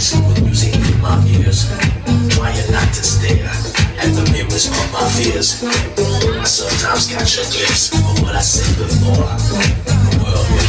With music in my ears, trying not to stare at the mirrors of my fears. I sometimes catch a glimpse of what I said before. The world